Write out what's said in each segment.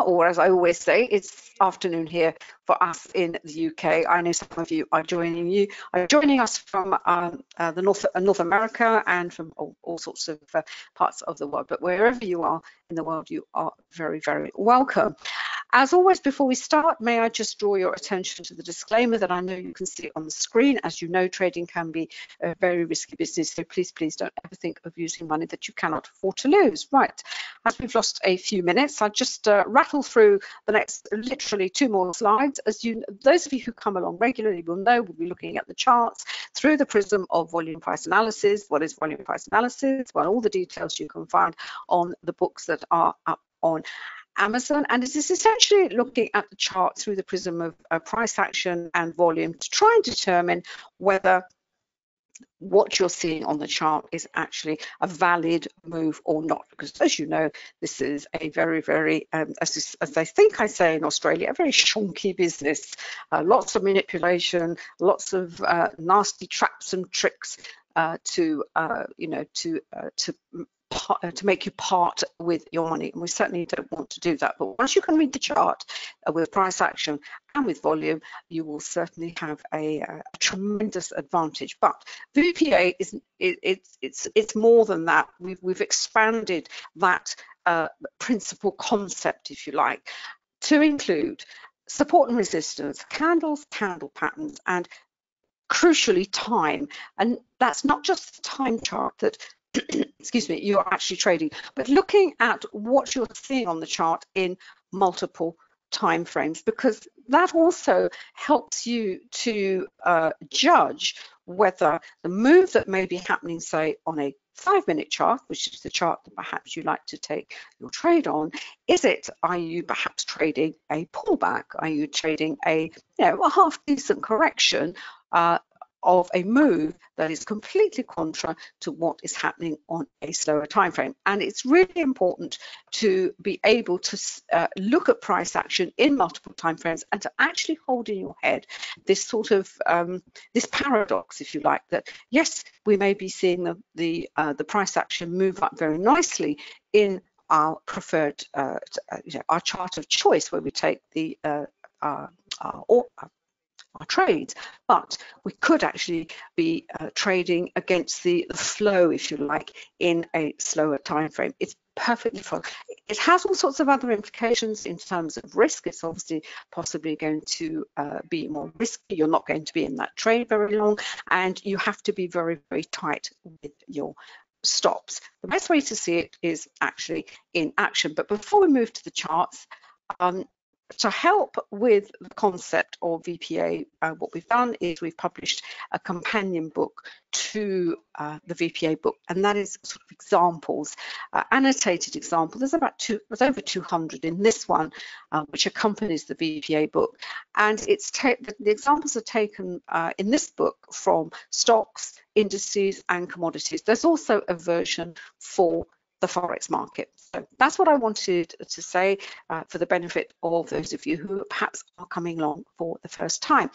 or as I always say, it's afternoon here for us in the UK. I know some of you are joining you, are joining us from um, uh, the North, uh, North America and from all, all sorts of uh, parts of the world. But wherever you are in the world, you are very, very welcome. As always, before we start, may I just draw your attention to the disclaimer that I know you can see on the screen. As you know, trading can be a very risky business, so please, please don't ever think of using money that you cannot afford to lose. Right, as we've lost a few minutes, I'll just uh, rattle through the next literally two more slides. As you, those of you who come along regularly will know, we'll be looking at the charts through the prism of volume price analysis. What is volume price analysis? Well, all the details you can find on the books that are up on Amazon, and it is essentially looking at the chart through the prism of uh, price action and volume to try and determine whether what you're seeing on the chart is actually a valid move or not. Because as you know, this is a very, very, um, as, as I think I say in Australia, a very shonky business. Uh, lots of manipulation, lots of uh, nasty traps and tricks uh, to, uh, you know, to uh, to to make you part with your money and we certainly don't want to do that. But once you can read the chart uh, with price action and with volume you will certainly have a, uh, a tremendous advantage. But VPA is it, it's it's it's more than that. We've we've expanded that uh, principal concept if you like to include support and resistance candles candle patterns and crucially time. And that's not just the time chart that excuse me, you're actually trading, but looking at what you're seeing on the chart in multiple time frames, because that also helps you to uh, judge whether the move that may be happening, say, on a five minute chart, which is the chart that perhaps you like to take your trade on, is it, are you perhaps trading a pullback? Are you trading a, you know, a half decent correction uh, of a move that is completely contra to what is happening on a slower time frame. And it's really important to be able to uh, look at price action in multiple time frames and to actually hold in your head this sort of um, this paradox, if you like, that yes, we may be seeing the the, uh, the price action move up very nicely in our preferred, uh, uh you know, our chart of choice, where we take the uh, our trades, but we could actually be uh, trading against the, the, flow, if you like, in a slower time frame. It's perfectly fine. It has all sorts of other implications in terms of risk. It's obviously possibly going to uh, be more risky. You're not going to be in that trade very long, and you have to be very, very tight with your stops. The best way to see it is actually in action. But before we move to the charts, um, to help with the concept of VPA, uh, what we've done is we've published a companion book to uh, the VPA book, and that is sort of examples, uh, annotated examples. There's about two, there's over 200 in this one, uh, which accompanies the VPA book, and it's the, the examples are taken uh, in this book from stocks, indices, and commodities. There's also a version for the forex market. So that's what I wanted to say uh, for the benefit of those of you who perhaps are coming along for the first time.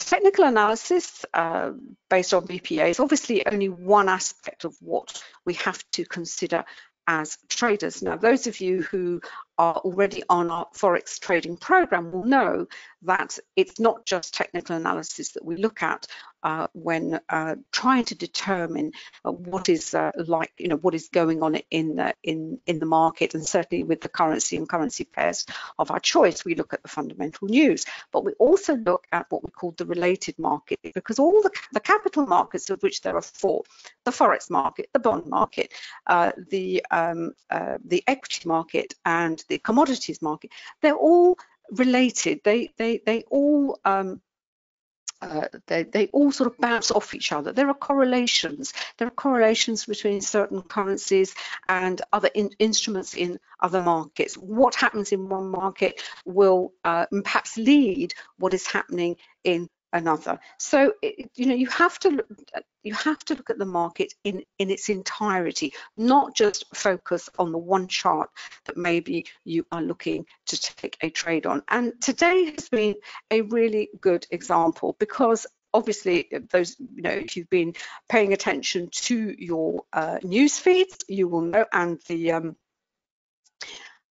Technical analysis uh, based on VPA is obviously only one aspect of what we have to consider as traders. Now, those of you who are already on our Forex trading program will know that it's not just technical analysis that we look at uh, when uh, trying to determine uh, what is uh, like, you know, what is going on in the, in in the market, and certainly with the currency and currency pairs of our choice, we look at the fundamental news. But we also look at what we call the related market, because all the, the capital markets, of which there are four, the forex market, the bond market, uh, the um, uh, the equity market, and the commodities market, they're all related. They they they all um, uh, they, they all sort of bounce off each other. There are correlations. There are correlations between certain currencies and other in, instruments in other markets. What happens in one market will uh, perhaps lead what is happening in another. So you know you have to look, you have to look at the market in in its entirety, not just focus on the one chart that maybe you are looking to take a trade on. And today has been a really good example because obviously those you know if you've been paying attention to your uh, news feeds you will know and the um,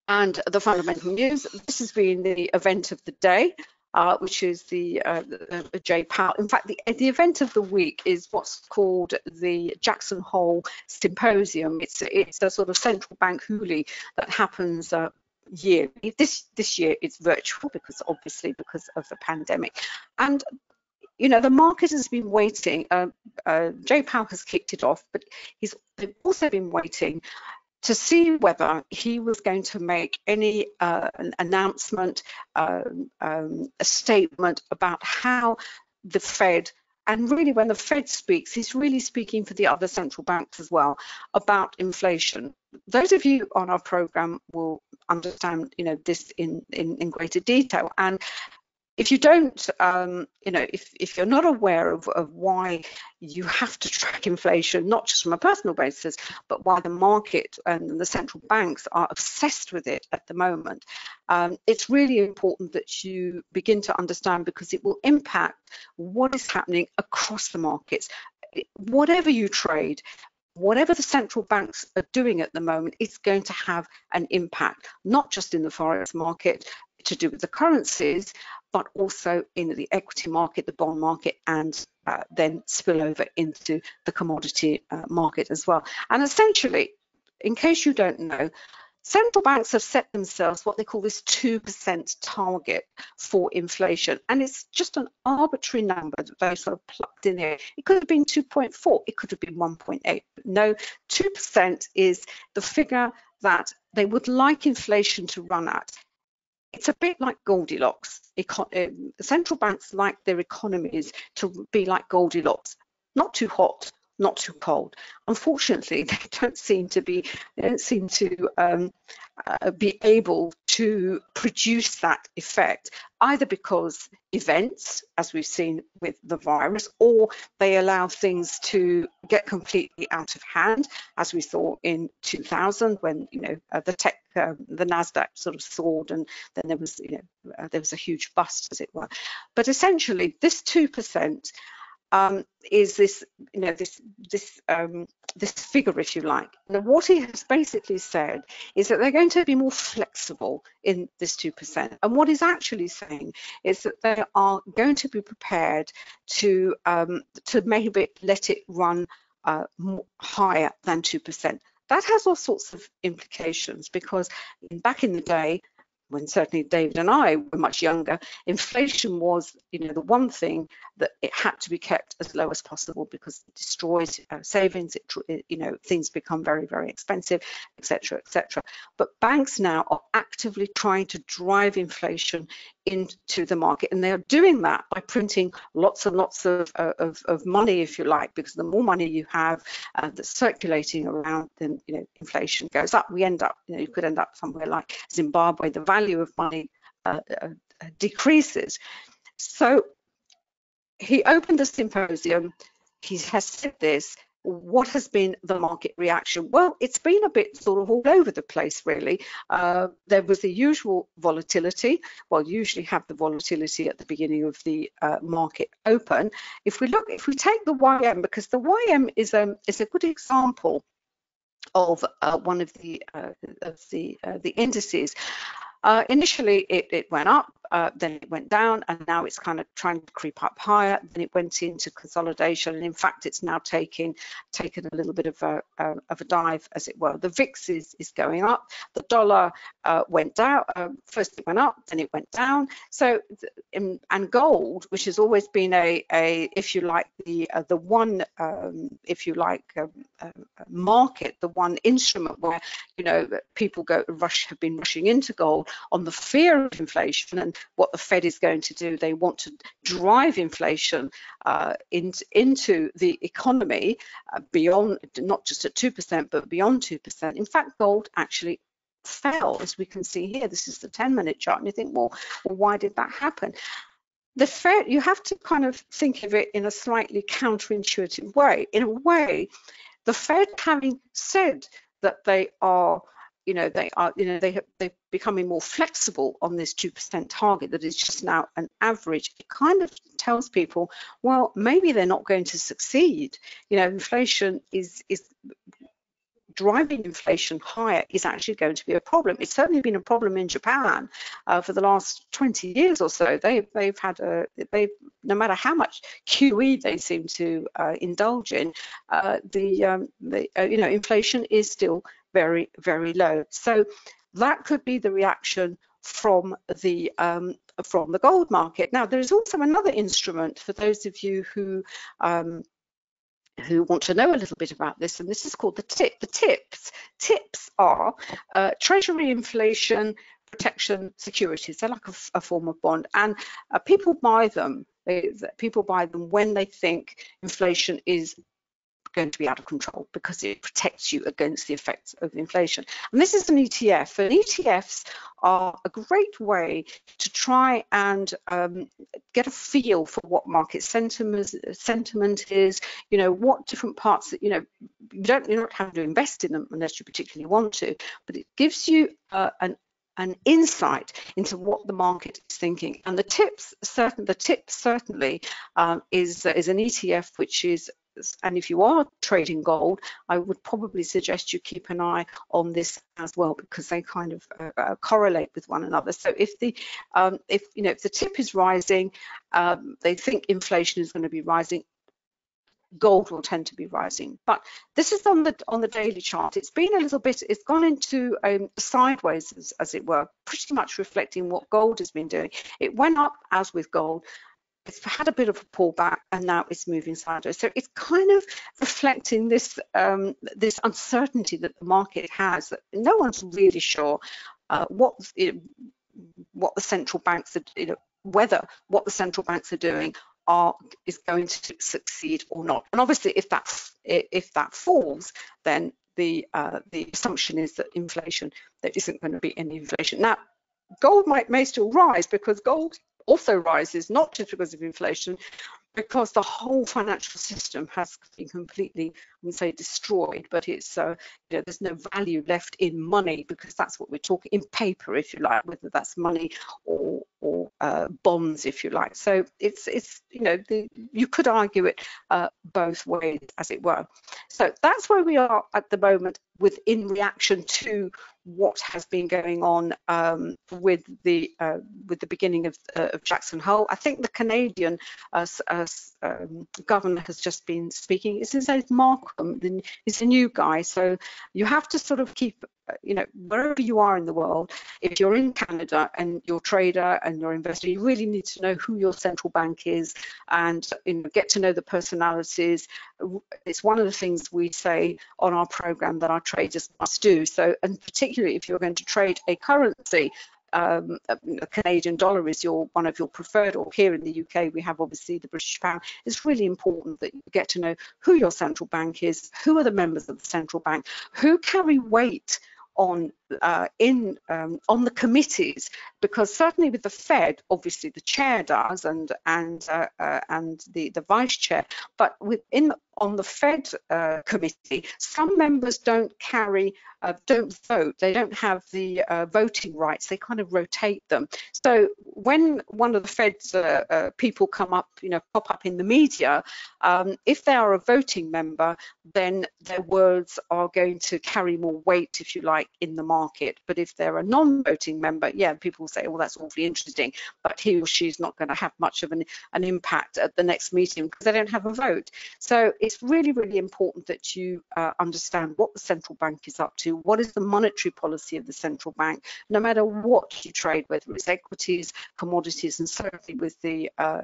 And the fundamental news, this has been the event of the day. Uh, which is the, uh, the, the. In fact, the, the event of the week is what's called the Jackson Hole Symposium. It's it's a sort of central bank hoolie that happens uh, yearly. This this year it's virtual because obviously because of the pandemic, and you know the market has been waiting. Uh, uh, Powell has kicked it off, but he's also been waiting to see whether he was going to make any uh, an announcement, um, um, a statement about how the Fed, and really when the Fed speaks, he's really speaking for the other central banks as well about inflation. Those of you on our program will understand, you know, this in, in, in greater detail. And if you don't, um, you know, if, if you're not aware of, of why you have to track inflation, not just from a personal basis, but why the market and the central banks are obsessed with it at the moment, um, it's really important that you begin to understand because it will impact what is happening across the markets. Whatever you trade, whatever the central banks are doing at the moment is going to have an impact, not just in the forex market to do with the currencies, but also in the equity market, the bond market, and uh, then spill over into the commodity uh, market as well. And essentially, in case you don't know, central banks have set themselves what they call this 2% target for inflation. And it's just an arbitrary number that they sort of plucked in there. It could have been 2.4, it could have been 1.8. No, 2% is the figure that they would like inflation to run at it's a bit like Goldilocks. Econ um, central banks like their economies to be like Goldilocks, not too hot, not too cold. Unfortunately, they don't seem to be don't seem to um, uh, be able to produce that effect, either because events, as we've seen with the virus, or they allow things to get completely out of hand, as we saw in 2000 when you know uh, the tech, uh, the Nasdaq sort of soared, and then there was you know uh, there was a huge bust, as it were. But essentially, this two percent um, is this, you know, this this um, this figure, if you like. Now, what he has basically said is that they're going to be more flexible in this two percent, and what he's actually saying is that they are going to be prepared to um, to maybe let it run uh, higher than two percent. That has all sorts of implications because back in the day, when certainly David and I were much younger, inflation was, you know, the one thing that it had to be kept as low as possible because it destroys uh, savings, it, you know, things become very, very expensive, etc., etc. But banks now are actively trying to drive inflation into the market, and they are doing that by printing lots and lots of, uh, of, of money, if you like, because the more money you have uh, that's circulating around, then you know inflation goes up. We end up, you know, you could end up somewhere like Zimbabwe. The value of money uh, uh, decreases. So he opened the symposium. He has said this what has been the market reaction? Well, it's been a bit sort of all over the place, really. Uh, there was the usual volatility. Well, usually have the volatility at the beginning of the uh, market open. If we look, if we take the YM, because the YM is a um, is a good example of uh, one of the uh, of the uh, the indices. Uh, initially, it, it, went up, uh, then it went down, and now it's kind of trying to creep up higher. Then it went into consolidation, and in fact, it's now taking taken a little bit of a, uh, of a dive, as it were. The VIX is is going up. The dollar uh, went down. Uh, first, it went up, then it went down. So, in, and gold, which has always been a a if you like the uh, the one um, if you like um, market, the one instrument where you know people go rush have been rushing into gold on the fear of inflation and what the Fed is going to do. They want to drive inflation uh, in, into the economy uh, beyond, not just at 2%, but beyond 2%. In fact, gold actually fell, as we can see here. This is the 10 minute chart. And you think, well, well why did that happen? The Fed, you have to kind of think of it in a slightly counterintuitive way. In a way, the Fed having said that they are you know they are you know they have, they're becoming more flexible on this 2% target that is just now an average it kind of tells people well maybe they're not going to succeed you know inflation is is driving inflation higher is actually going to be a problem. It's certainly been a problem in Japan uh, for the last 20 years or so. They, they've had a, they no matter how much QE they seem to uh, indulge in, uh, the, um, the uh, you know, inflation is still very, very low. So that could be the reaction from the um, from the gold market. Now, there is also another instrument for those of you who um, who want to know a little bit about this, and this is called the TIP. The TIPS. TIPS are uh, Treasury inflation protection securities. They're like a, a form of bond, and uh, people buy them. They, people buy them when they think inflation is going to be out of control because it protects you against the effects of inflation. And this is an ETF, and ETFs are a great way to try and um, get a feel for what market sentiment, sentiment is, you know, what different parts that, you know, you don't, you don't have to invest in them unless you particularly want to, but it gives you uh, an an insight into what the market is thinking. And the tips, certain, the tip certainly um, is is an ETF which is and if you are trading gold, I would probably suggest you keep an eye on this as well because they kind of uh, uh, correlate with one another. So if the um, if you know if the tip is rising, um, they think inflation is going to be rising. Gold will tend to be rising, but this is on the on the daily chart. It's been a little bit. It's gone into um, sideways, as, as it were, pretty much reflecting what gold has been doing. It went up as with gold, it's had a bit of a pullback and now it's moving sideways. So it's kind of reflecting this um, this uncertainty that the market has. That no one's really sure uh, what what the central banks are, you know, whether what the central banks are doing are is going to succeed or not. And obviously, if that if that falls, then the uh, the assumption is that inflation there isn't going to be any inflation. Now, gold might may still rise because gold also rises, not just because of inflation, because the whole financial system has been completely, I would say, destroyed. But it's, uh, you know, there's no value left in money because that's what we're talking in paper, if you like, whether that's money or or uh, bonds, if you like. So it's it's you know the, you could argue it uh, both ways, as it were. So that's where we are at the moment, with in reaction to what has been going on um, with the uh, with the beginning of, uh, of, Jackson Hole. I think the Canadian uh, uh um, governor has just been speaking. It's his Macklem. He's a new guy, so you have to sort of keep you know, wherever you are in the world, if you're in Canada and you're a trader and you're an investor, you really need to know who your central bank is and you know, get to know the personalities. It's one of the things we say on our program that our traders must do. So, and particularly if you're going to trade a currency, um, a Canadian dollar is your one of your preferred, or here in the UK we have obviously the British pound. It's really important that you get to know who your central bank is, who are the members of the central bank, who carry weight on uh, in um, on the committees because certainly with the Fed, obviously the chair does and and uh, uh, and the the vice chair, but within on the Fed uh, committee, some members don't carry uh, don't vote. They don't have the uh, voting rights. They kind of rotate them. So when one of the Fed's people come up, you know, pop up in the media, um, if they are a voting member, then their words are going to carry more weight, if you like, in the market. But if they're a non-voting member, yeah, people say, well, that's awfully interesting, but he or she's not going to have much of an, an impact at the next meeting because they don't have a vote. So it's really, really important that you uh, understand what the central bank is up to, what is the monetary policy of the central bank, no matter what you trade, whether it's equities, commodities, and certainly with the uh,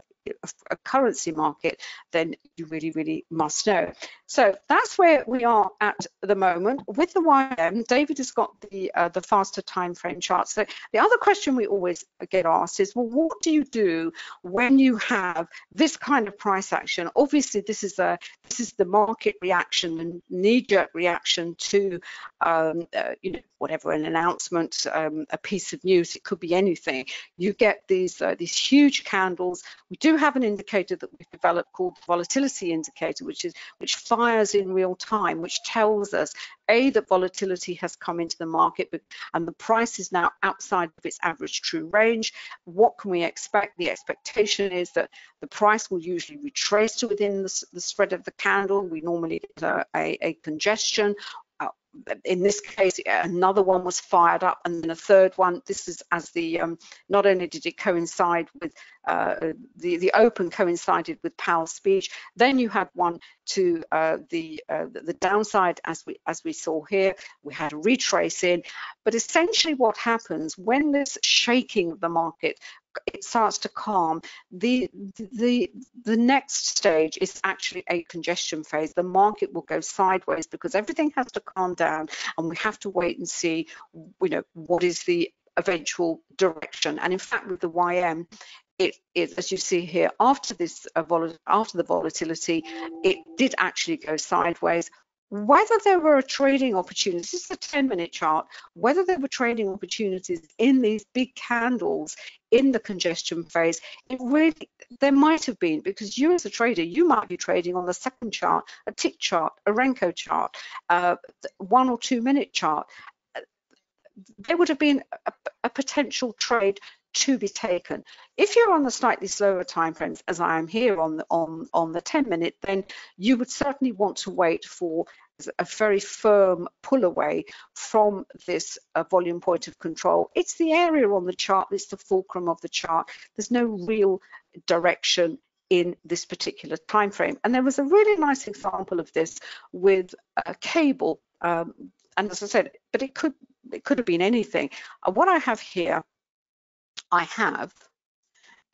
a currency market, then you really, really must know. So that's where we are at the moment. With the YM, David has got the uh, the faster time frame chart. So the other question we always get asked is, well, what do you do when you have this kind of price action? Obviously, this is a this is the market reaction and knee-jerk reaction to um, uh, you know whatever an announcement, um, a piece of news. It could be anything. You get these uh, these huge candles. We do have an indicator that we've developed called the volatility indicator, which is which fires in real time, which tells us a that volatility has come into the market and the price is now outside of its average true range. What can we expect? The expectation is that the price will usually retrace to within the, the spread of the candle. We normally get a, a, a congestion in this case, another one was fired up, and then a third one. This is as the um, not only did it coincide with uh, the the open coincided with Powell's speech. Then you had one to uh, the uh, the downside, as we as we saw here. We had a retrace in, but essentially what happens when this shaking of the market it starts to calm. The, the, the next stage is actually a congestion phase. The market will go sideways because everything has to calm down and we have to wait and see, you know, what is the eventual direction. And in fact, with the YM, it, it, as you see here, after this uh, after the volatility, it did actually go sideways whether there were trading opportunities, this is a 10 minute chart, whether there were trading opportunities in these big candles in the congestion phase, it really, there might have been because you as a trader, you might be trading on the second chart, a tick chart, a Renko chart, uh, one or two minute chart. There would have been a, a potential trade to be taken. If you're on the slightly slower time frames, as I am here on the, on, on the 10 minute, then you would certainly want to wait for a very firm pull away from this uh, volume point of control. It's the area on the chart, it's the fulcrum of the chart. There's no real direction in this particular time frame. And there was a really nice example of this with a cable. Um, and as I said, but it could it could have been anything. Uh, what I have here I have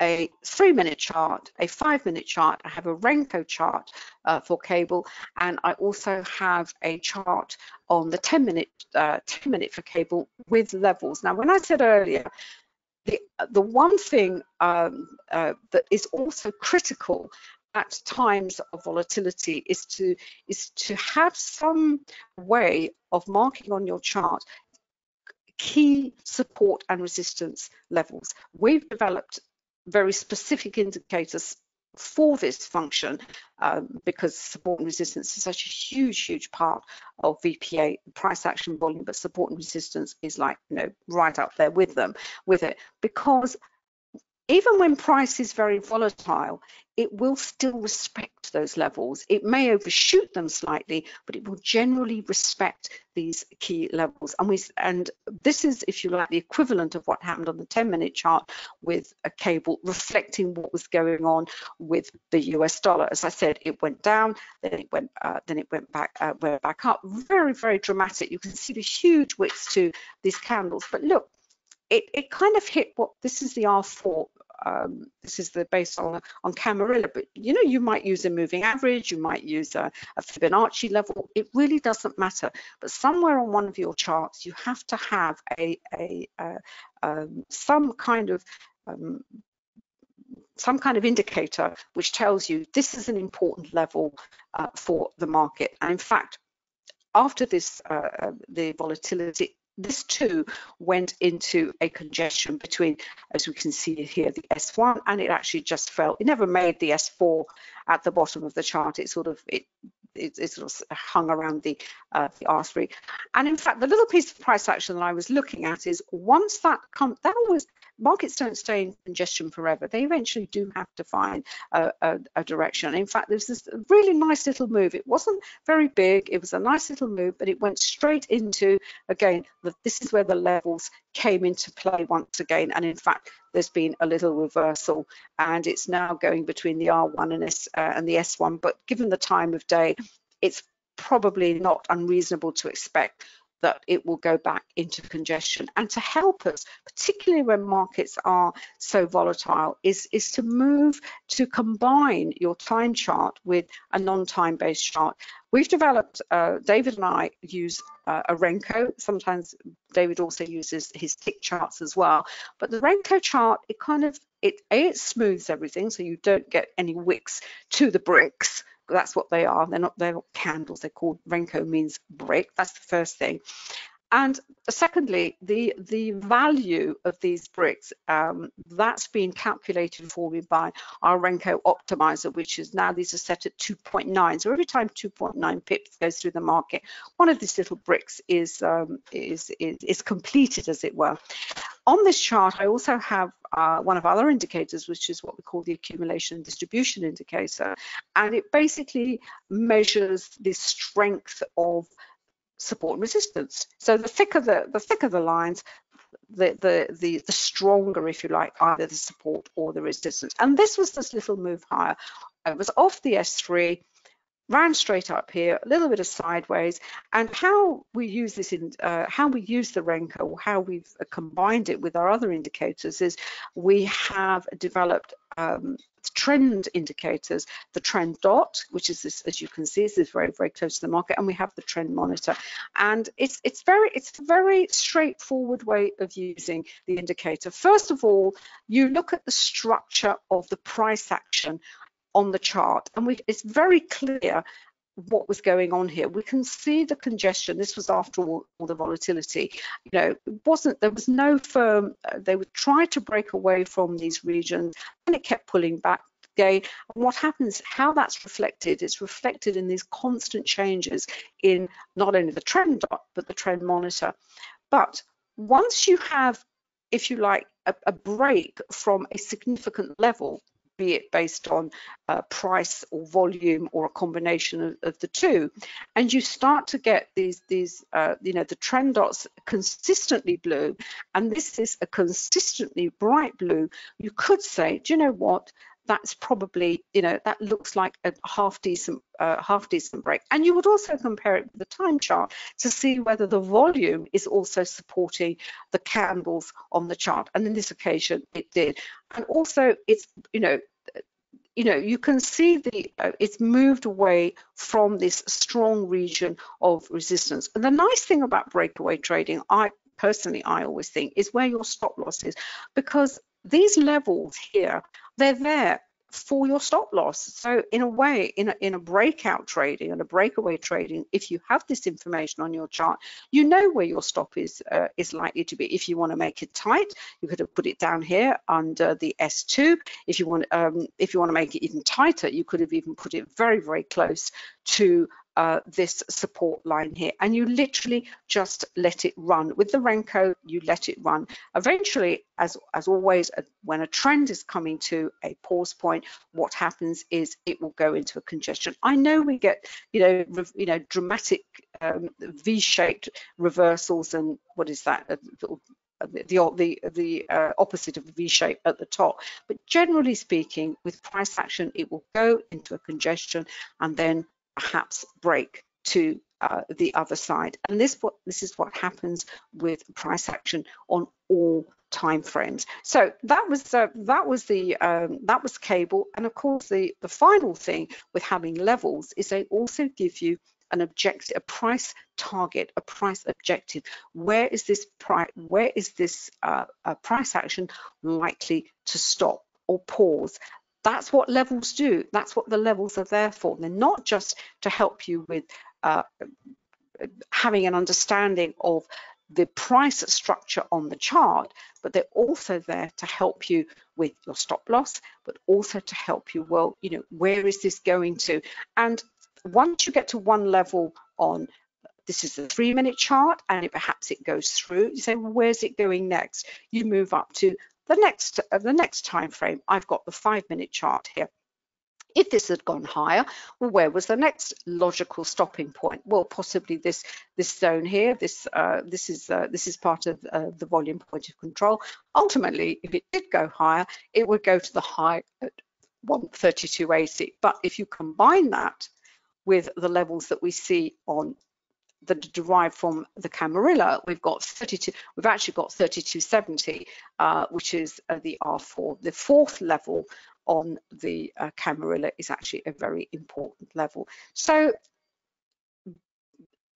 a three minute chart, a five minute chart, I have a Renko chart uh, for cable, and I also have a chart on the 10 minute, uh, 10 minute for cable with levels. Now, when I said earlier, the, the one thing um, uh, that is also critical at times of volatility is to is to have some way of marking on your chart key support and resistance levels. We've developed very specific indicators for this function um, because support and resistance is such a huge, huge part of VPA price action volume, but support and resistance is like, you know, right up there with them, with it, because even when price is very volatile, it will still respect those levels. It may overshoot them slightly, but it will generally respect these key levels. And we and this is, if you like, the equivalent of what happened on the 10-minute chart with a cable reflecting what was going on with the US dollar. As I said, it went down, then it went uh, then it went back uh, went back up. Very very dramatic. You can see the huge wicks to these candles. But look, it, it kind of hit what this is the R4 um, this is the based on on Camarilla, but you know you might use a moving average, you might use a, a Fibonacci level. It really doesn't matter. But somewhere on one of your charts, you have to have a, a, um, some kind of um, some kind of indicator which tells you this is an important level uh, for the market. And in fact, after this, uh, uh the volatility this too went into a congestion between, as we can see here, the S1 and it actually just fell. It never made the S4 at the bottom of the chart. It sort of it it, it sort of hung around the uh, the R3. And in fact, the little piece of price action that I was looking at is once that comes, that always markets don't stay in congestion forever. They eventually do have to find a, a, a direction. In fact, there's this really nice little move. It wasn't very big. It was a nice little move, but it went straight into, again, the, this is where the levels came into play once again. And in fact, there's been a little reversal and it's now going between the R1 and, S, uh, and the S1. But given the time of day, it's probably not unreasonable to expect that it will go back into congestion. And to help us, particularly when markets are so volatile, is, is to move to combine your time chart with a non-time based chart. We've developed, uh, David and I use uh, a Renko. Sometimes David also uses his tick charts as well. But the Renko chart, it kind of, it, A, it smooths everything so you don't get any wicks to the bricks that's what they are. They're not they're candles. They're called Renko means brick. That's the first thing. And secondly, the the value of these bricks um, that's been calculated for me by our Renko optimizer, which is now these are set at 2.9. So every time 2.9 pips goes through the market, one of these little bricks is um, is, is is completed, as it were. On this chart, I also have uh, one of other indicators, which is what we call the accumulation and distribution indicator. And it basically measures the strength of support and resistance. So the thicker the the thicker the lines, the, the, the, the stronger, if you like, either the support or the resistance. And this was this little move higher. It was off the S3, ran straight up here, a little bit of sideways, and how we use this in uh, how we use the Renko, or how we've combined it with our other indicators is we have developed um, trend indicators, the trend dot, which is this, as you can see, this is very, very close to the market, and we have the trend monitor. And it's it's very it's a very straightforward way of using the indicator. First of all, you look at the structure of the price action on the chart, and we, it's very clear what was going on here. We can see the congestion. This was after all, all the volatility. You know, it wasn't there was no firm. Uh, they would try to break away from these regions, and it kept pulling back. Okay, and what happens, how that's reflected, it's reflected in these constant changes in not only the trend dot, but the trend monitor. But once you have, if you like, a, a break from a significant level, be it based on uh, price or volume or a combination of, of, the two. And you start to get these, these uh, you know, the trend dots consistently blue, and this is a consistently bright blue. You could say, do you know what? That's probably you know that looks like a half decent uh, half decent break. And you would also compare it with the time chart to see whether the volume is also supporting the candles on the chart. And in this occasion it did. And also it's you know you know, you can see the uh, it's moved away from this strong region of resistance. And the nice thing about breakaway trading, I personally, I always think, is where your stop loss is, because these levels here, they're there for your stop loss. So in a way, in a, in a breakout trading and a breakaway trading, if you have this information on your chart, you know where your stop is uh, is likely to be. If you want to make it tight, you could have put it down here under the S2. If you want um, if you want to make it even tighter, you could have even put it very very close to uh, this support line here. And you literally just let it run. With the Renko you let it run. Eventually as as always uh, when a trend is coming to a pause point what happens is it will go into a congestion. I know we get you know you know dramatic um, V-shaped reversals and what is that? Uh, the the the uh, opposite of a V shape at the top. But generally speaking, with price action, it will go into a congestion and then perhaps break to uh, the other side. And this what this is what happens with price action on all time frames. So that was uh, that was the um, that was cable, and of course the the final thing with having levels is they also give you an objective, a price target, a price objective. Where is this price? Where is this uh, price action likely to stop or pause? That's what levels do. That's what the levels are there for. They're not just to help you with uh, having an understanding of the price structure on the chart, but they're also there to help you with your stop loss, but also to help you, well, you know, where is this going to? And once you get to one level on this is the three minute chart and it, perhaps it goes through you say well where's it going next you move up to the next, uh, the next time frame, I've got the five minute chart here. If this had gone higher, well, where was the next logical stopping point? Well, possibly this this zone here. This uh, this is uh, this is part of uh, the volume point of control. Ultimately, if it did go higher, it would go to the high at 132.80. But if you combine that with the levels that we see on that are derived from the Camarilla, we've got 32, we've actually got 3270, uh, which is uh, the R4. The fourth level on the uh, Camarilla is actually a very important level. So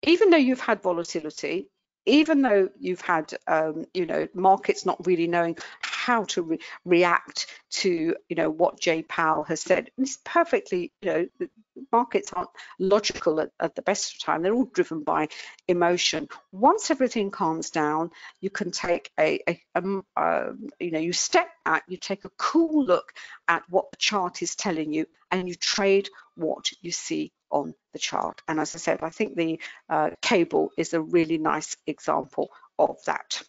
even though you've had volatility, even though you've had, um, you know, markets not really knowing how to re react to, you know, what Jay Powell has said, it's perfectly, you know, markets aren't logical at, at, the best of time. They're all driven by emotion. Once everything calms down, you can take a, a, a uh, you know, you step back, you take a cool look at what the chart is telling you, and you trade what you see on the chart. And as I said, I think the uh, cable is a really nice example of that.